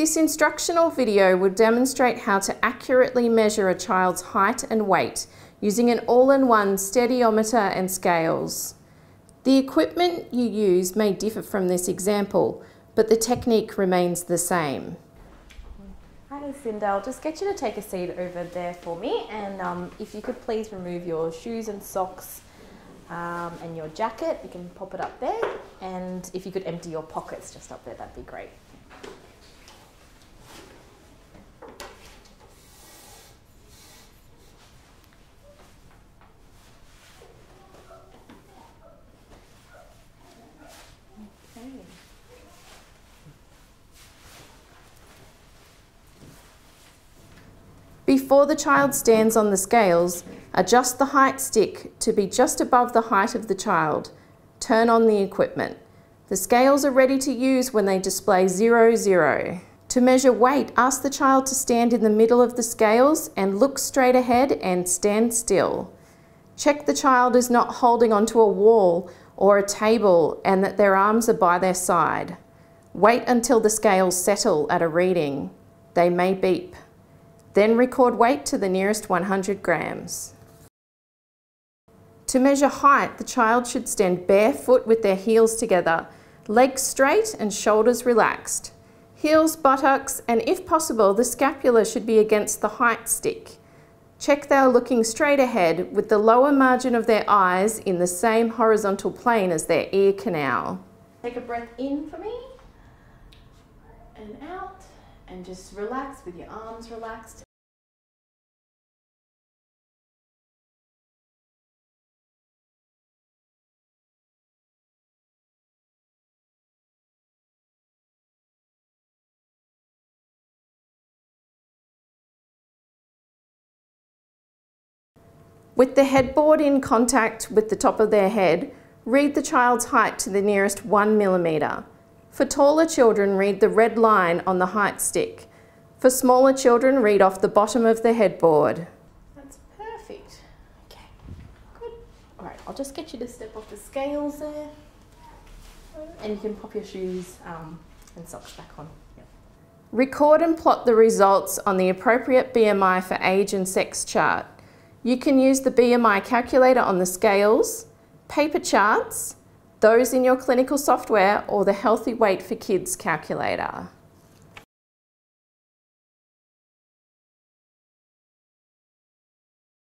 This instructional video will demonstrate how to accurately measure a child's height and weight using an all-in-one stadiometer and scales. The equipment you use may differ from this example, but the technique remains the same. Hi Cinda, I'll just get you to take a seat over there for me and um, if you could please remove your shoes and socks um, and your jacket, you can pop it up there and if you could empty your pockets just up there, that'd be great. Before the child stands on the scales, adjust the height stick to be just above the height of the child. Turn on the equipment. The scales are ready to use when they display 0, 0. To measure weight, ask the child to stand in the middle of the scales and look straight ahead and stand still. Check the child is not holding onto a wall or a table and that their arms are by their side. Wait until the scales settle at a reading. They may beep. Then record weight to the nearest 100 grams. To measure height, the child should stand barefoot with their heels together, legs straight and shoulders relaxed. Heels, buttocks, and if possible, the scapula should be against the height stick. Check they are looking straight ahead with the lower margin of their eyes in the same horizontal plane as their ear canal. Take a breath in for me and out and just relax with your arms relaxed. With the headboard in contact with the top of their head, read the child's height to the nearest 1 millimetre. For taller children, read the red line on the height stick. For smaller children, read off the bottom of the headboard. That's perfect. Okay, good. All right, I'll just get you to step off the scales there. And you can pop your shoes um, and socks back on. Yep. Record and plot the results on the appropriate BMI for age and sex chart. You can use the BMI calculator on the scales, paper charts, those in your clinical software or the Healthy Weight for Kids calculator.